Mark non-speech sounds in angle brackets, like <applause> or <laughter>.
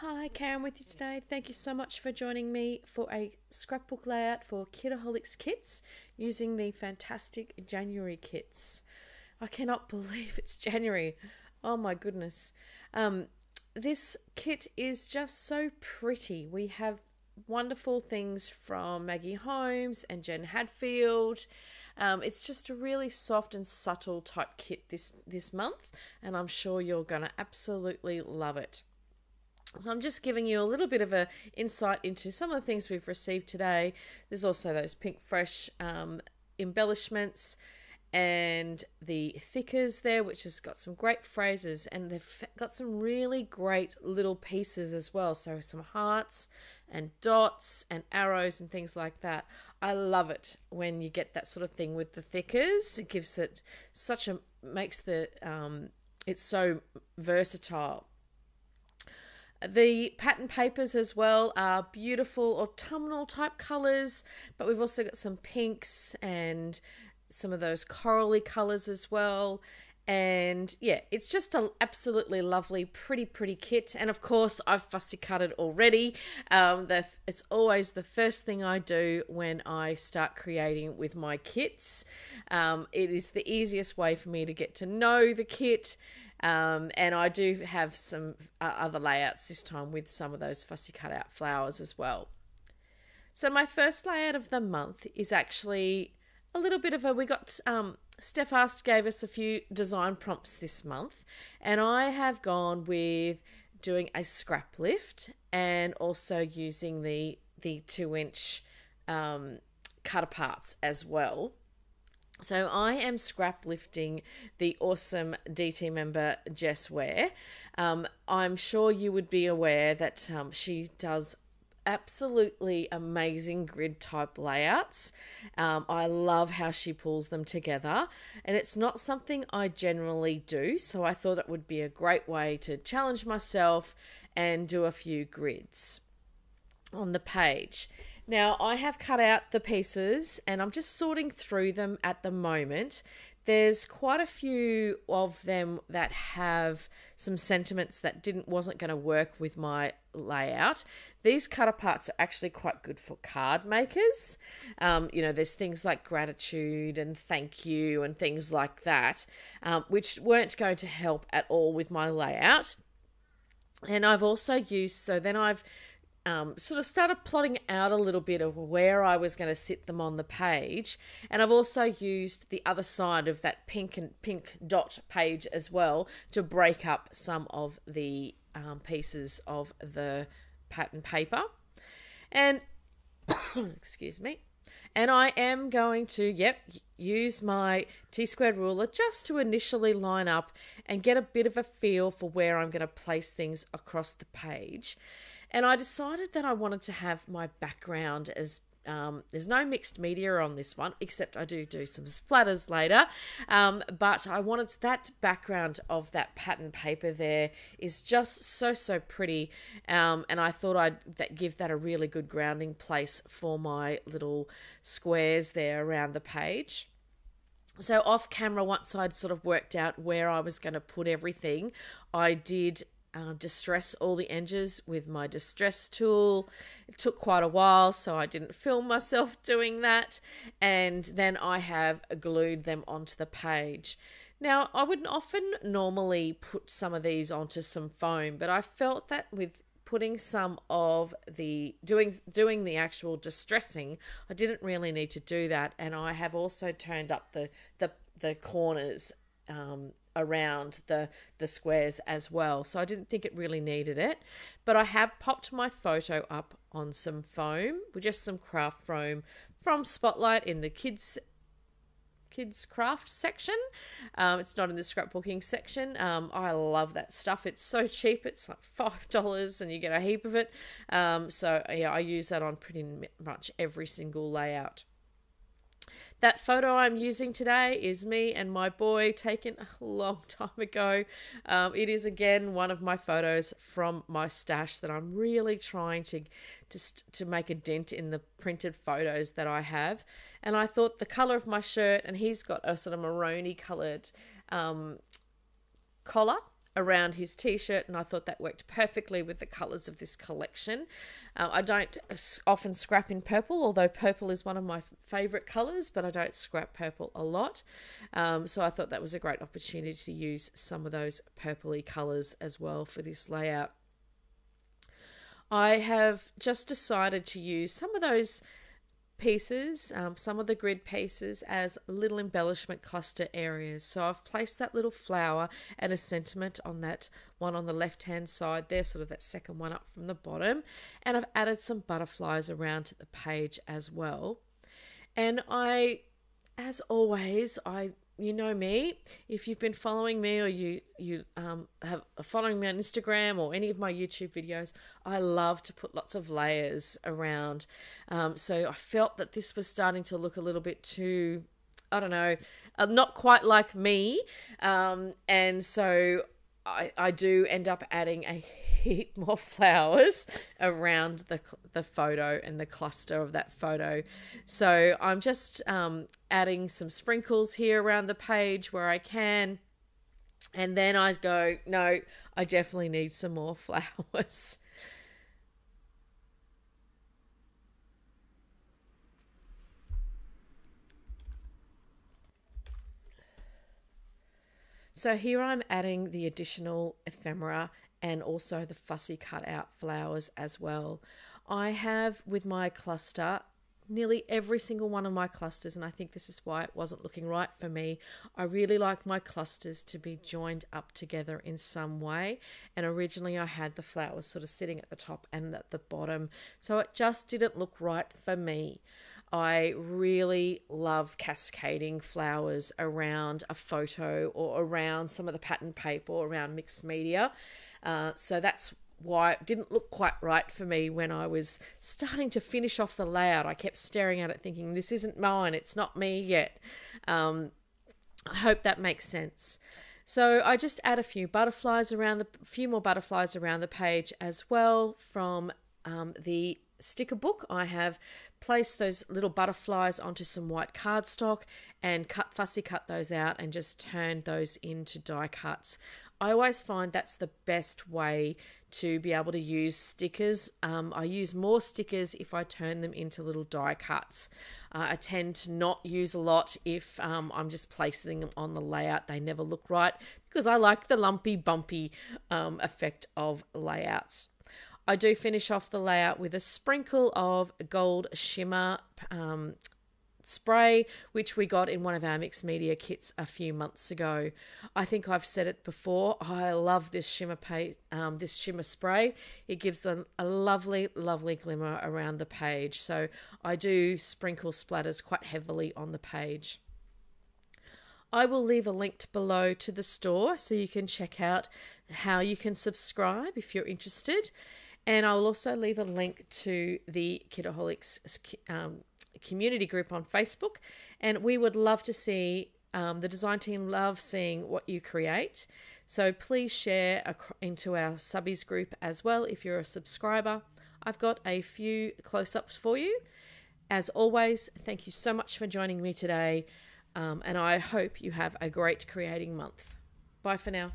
Hi, Karen with you today. Thank you so much for joining me for a scrapbook layout for Kitaholics kits using the fantastic January kits. I cannot <laughs> believe it's January. Oh my goodness. Um, this kit is just so pretty. We have wonderful things from Maggie Holmes and Jen Hadfield. Um, it's just a really soft and subtle type kit this this month, and I'm sure you're gonna absolutely love it. So I'm just giving you a little bit of a insight into some of the things we've received today. There's also those Pinkfresh um, embellishments and the thickers there, which has got some great phrases, and they've got some really great little pieces as well. So some hearts and dots and arrows and things like that. I love it when you get that sort of thing with the thickers. It gives it such a makes the um, it's so versatile the pattern papers as well are beautiful autumnal type colours, but we've also got some pinks and some of those corally colours as well. And yeah, it's just an absolutely lovely, pretty, pretty kit. And of course, I've fussy cut it already. Um, the, it's always the first thing I do when I start creating with my kits. Um, it is the easiest way for me to get to know the kit um, and I do have some uh, other layouts this time with some of those fussy cut out flowers as well. So my first layout of the month is actually a little bit of a we got um, Steph asked gave us a few design prompts this month, and I have gone with doing a scrap lift and also using the the two inch um, cut aparts as well. So I am scrap lifting the awesome DT member Jess Ware. Um, I'm sure you would be aware that um, she does absolutely amazing grid type layouts. Um, I love how she pulls them together, and it's not something I generally do, so I thought it would be a great way to challenge myself and do a few grids on the page. Now, I have cut out the pieces and I'm just sorting through them at the moment. There's quite a few of them that have some sentiments that didn't wasn't going to work with my layout. These cut aparts are actually quite good for card makers. Um, you know, there's things like gratitude and thank you and things like that, um, which weren't going to help at all with my layout. And I've also used, so then I've um, sort of started plotting out a little bit of where I was going to sit them on the page. And I've also used the other side of that pink and pink dot page as well to break up some of the um, pieces of the pattern paper. And <coughs> excuse me. And I am going to, yep, use my T squared ruler just to initially line up and get a bit of a feel for where I'm going to place things across the page. And I decided that I wanted to have my background as um, there's no mixed media on this one, except I do do some splatters later. Um, but I wanted that background of that pattern paper there is just so so pretty, um, and I thought I'd that give that a really good grounding place for my little squares there around the page. So off camera, once I'd sort of worked out where I was going to put everything, I did uh, distress all the edges with my distress tool. It took quite a while, so I didn't film myself <laughs> doing that. And then I have glued them onto the page. Now, I wouldn't often normally put some of these onto some foam, but I felt that with putting some of the doing doing the actual distressing, I didn't really need to do that, and I have also turned up the the the corners um, around the the squares as well. So I didn't think it really needed it, but I have popped my photo up on some foam, with just some craft foam from Spotlight in the kids kids craft section. Um, it's not in the scrapbooking section. Um, I love that stuff. It's so cheap. It's like <laughs> five dollars, and you get a heap of it. Um, so yeah, I use that on pretty much every single layout. That photo I'm using today is me and my boy taken a long time ago. Um, it is again one of my photos from my stash that I'm really trying to to to make a dent in the printed photos that I have. And I thought the color of my shirt, and he's got a sort of maroony colored um, collar around his t-shirt and I thought that worked perfectly with the colors of this collection. Uh, I don't often scrap in purple, although purple is one of my favorite colors, but I don't scrap purple a lot. Um, so I thought that was a great opportunity to use some of those purpley colors as well for this layout. I have just decided to use some of those pieces, um, some of the grid pieces, as little embellishment cluster areas. So I've placed that little flower and a sentiment on that one on the left hand side there, sort of that second one up from the bottom. And I've added some butterflies around the page as well. And I, as always, I you know me. If you've been following me or you you um, have following me on Instagram or any of my YouTube videos, I love to put lots of layers around. Um, so I felt that this was starting to look a little bit too, I don't know, uh, not quite like me. Um, and so I, I do end up adding a heap <laughs> more flowers around the, the photo and the cluster of that photo. So I'm just um, adding some sprinkles here around the page where I can. And then I go, no, I definitely need some more <laughs> flowers. So here I'm adding the additional ephemera and also the fussy cut out flowers as well. I have with my cluster nearly every single one of my clusters, and I think this is why it wasn't looking right for me. I really like my clusters to be joined up together in some way, and originally I had the flowers sort of sitting at the top and at the bottom, so it just didn't look right for me. I really love cascading flowers around a photo or around some of the pattern paper or around mixed media. Uh, so that's why it didn't look quite right for me when I was starting to finish off the layout. I kept staring at it thinking, this isn't mine, it's not me yet. Um, I hope that makes sense. So I just add a few butterflies around the, few more butterflies around the page as well from um, the sticker book. I have placed those little butterflies onto some white cardstock and cut fussy cut those out and just turn those into die cuts. I always find that's the best way to be able to use stickers. Um, I use more stickers if I turn them into little die cuts. Uh, I tend to not use a lot if um, I'm just placing them on the layout. They never look right because I like the lumpy, bumpy um, effect of layouts. I do finish off the layout with a sprinkle of gold shimmer um, spray, which we got in one of our mixed media kits a few months ago. I think I've said it before. I love this shimmer pa- um, this shimmer spray. It gives a, a lovely, lovely glimmer around the page. So I do sprinkle splatters quite heavily on the page. I will leave a link below to the store so you can check out how you can subscribe if you're interested. And I'll also leave a link to the Kitaholics um, community group on Facebook. And we would love to see, um, the design team love seeing what you create. So please share into our subbies group as well if you're a subscriber. I've got a few close ups for you. As always, thank you so much for joining me today. Um, and I hope you have a great creating month. Bye for now.